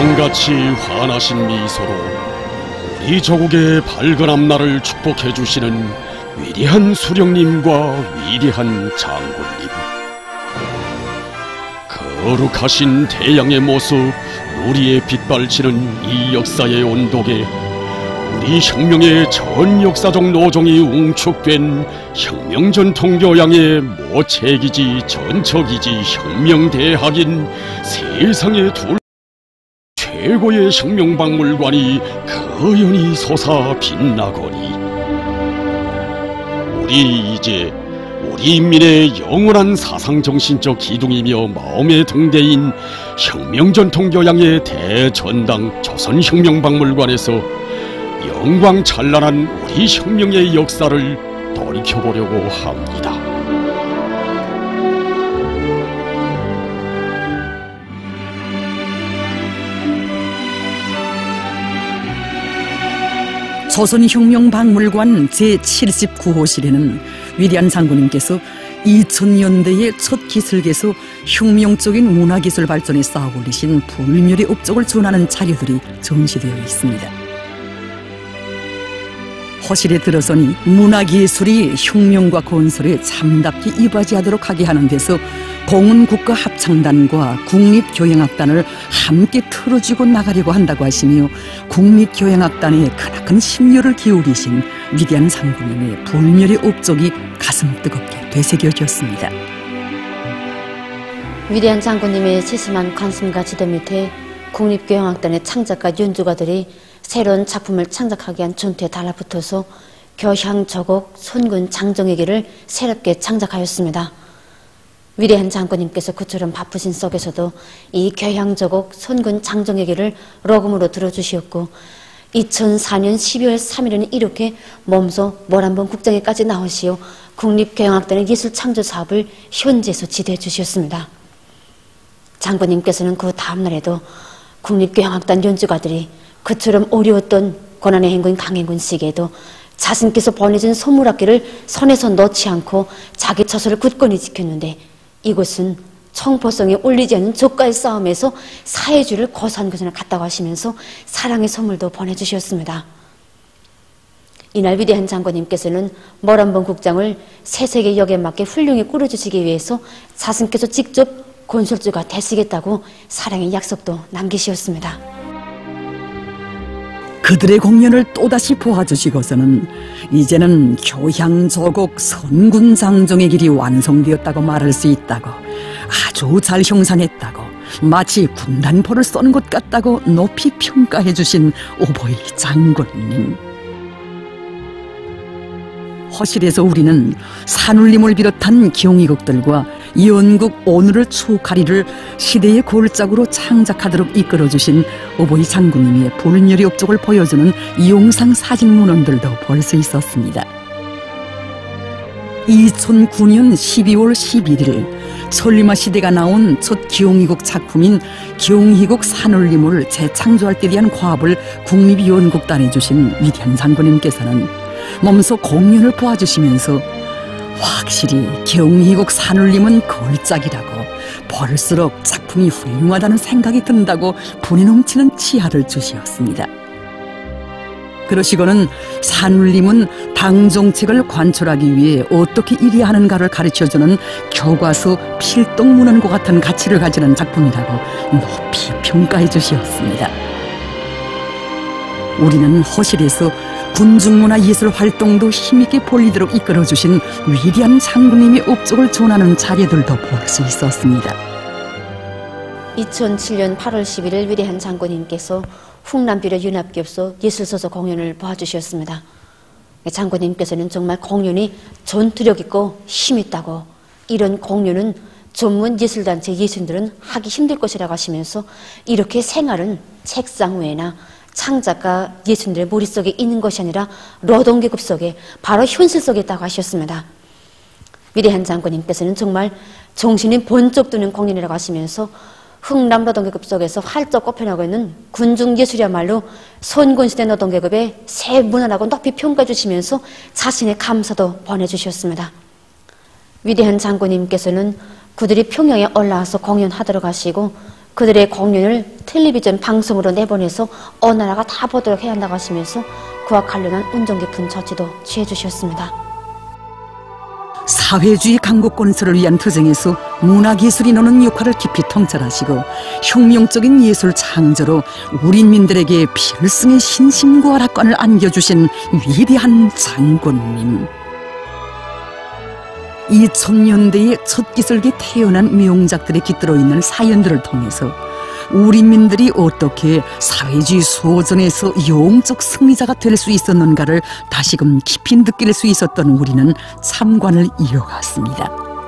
마치 환하신 미소로 우리 조국의 밝은 앞날을 축복해 주시는 위대한 수령님과 위대한 장군님. 거룩하신 태양의 모습, 우리의 빛발치는 이 역사의 온도계, 우리 혁명의 전 역사적 노종이 웅축된 혁명 전통 교양의 모책이지 전척이지 혁명 대학인 세상의 둘 최고의 혁명박물관이 거연히 솟아 빛나거니 우리 이제 우리 인민의 영원한 사상정신적 기둥이며 마음의 등대인 혁명전통교양의 대전당 조선혁명박물관에서 영광 찬란한 우리 혁명의 역사를 돌이켜보려고 합니다. 조선혁명박물관 제79호실에는 위대한 장군님께서 2000년대의 첫 기술계에서 혁명적인 문화기술 발전에 쌓아 올리신 불멸의 업적을 전하는 자료들이 전시되어 있습니다. 허실에 들어서니 문화기술이 혁명과 건설에 참답게 이바지하도록 하게 하는 데서 공은국가합창단과 국립교향악단을 함께 틀어주고 나가려고 한다고 하시며 국립교향악단에 크나큰 심려를 기울이신 위대한 장군님의 불멸의 업적이 가슴 뜨겁게 되새겨졌습니다. 위대한 장군님의 세심한 관심과 지도 밑에 국립교향악단의 창작가 연주가들이 새로운 작품을 창작하기 위한 전투에 달라붙어서 교향저곡 손군 장정에게를 새롭게 창작하였습니다. 위대한 장군님께서 그처럼 바쁘신 속에서도 이 교향저곡 손군 장정에게를 로금으로 들어주시었고 2004년 12월 3일에는 이렇게 몸소 모란봉 국장에까지 나오시어 국립교향악단의 예술 창조 사업을 현지에서 지도해 주셨습니다. 장군님께서는 그 다음날에도 국립교향악단 연주가들이 그처럼 어려웠던 고난의 행군 강행군 시기에도 자신께서 보내준 선물악기를 손에서 넣지 않고 자기 처소를 굳건히 지켰는데 이곳은 청포성에 올리지 않는 조가의 싸움에서 사회주의를 거부한 것을 갔다고 하시면서 사랑의 선물도 보내주셨습니다. 이날 위대한 장관님께서는 머란봉 국장을 새세계 역에 맞게 훌륭히 꾸려주시기 위해서 자신께서 직접 건설주가 되시겠다고 사랑의 약속도 남기시었습니다. 그들의 공연을 또다시 보아주시고서는 이제는 교향저곡 선군장정의 길이 완성되었다고 말할 수 있다고 아주 잘 형상했다고 마치 군단포를 쏜것 같다고 높이 평가해 주신 오보이 장군님. 허실에서 우리는 산울림을 비롯한 경이곡들과 연국 오늘을 추억하리를 시대의 골짝으로 창작하도록 이끌어주신 오보이 장군님의 불멸의 업적을 보여주는 이용상 사진 문헌들도 볼 수 있었습니다. 2009년 12월 11일 천리마 시대가 나온 첫 기용이곡 작품인 기용희곡 산울림을 재창조할 때 대한 과업을 국립연극단에 주신 위대한 장군님께서는 몸소 공연을 보아주시면서 확실히 경희곡 산울림은 걸작이라고 볼수록 작품이 훌륭하다는 생각이 든다고 분이 넘치는 치하를 주시었습니다. 그러시고는 산울림은 당 정책을 관철하기 위해 어떻게 일해야 하는가를 가르쳐주는 교과서 필동문헌과 같은 가치를 가지는 작품이라고 높이 평가해 주시었습니다. 우리는 허실에서 군중문화 예술 활동도 힘있게 벌리도록 이끌어주신 위대한 장군님의 업적을 전하는 자리들도 볼 수 있었습니다. 2007년 8월 11일 위대한 장군님께서 풍남비료 윤합기업소 예술서서 공연을 봐주셨습니다. 장군님께서는 정말 공연이 전투력 있고 힘있다고 이런 공연은 전문 예술단체 예술들은 하기 힘들 것이라고 하시면서 이렇게 생활은 책상 외나 창작가 예수님들의 머릿속에 있는 것이 아니라 노동계급 속에 바로 현실 속에 있다고 하셨습니다. 위대한 장군님께서는 정말 정신이 번쩍 드는 공연이라고 하시면서 흥남 노동계급 속에서 활짝 꼽혀나고 있는 군중 예술이야말로 손군시대 노동계급의 새 문화라고 높이 평가해 주시면서 자신의 감사도 보내주셨습니다. 위대한 장군님께서는 그들이 평양에 올라와서 공연하도록 하시고 그들의 공연을 텔레비전 방송으로 내보내서 어느 나라가 다 보도록 해야 한다고 하시면서 그와 관련한 운정 깊은 조치도 취해 주셨습니다. 사회주의 강국 건설을 위한 투쟁에서 문화기술이 노는 역할을 깊이 통찰하시고 혁명적인 예술 창조로 우리 민들에게 필승의 신심과 낙관을 안겨주신 위대한 장군님. 2000년대의 첫 기술기 태어난 명작들에 깃들어 있는 사연들을 통해서 우리 민들이 어떻게 사회주의 소전에서 영적 승리자가 될 수 있었는가를 다시금 깊이 느낄 수 있었던 우리는 참관을 이어갔습니다.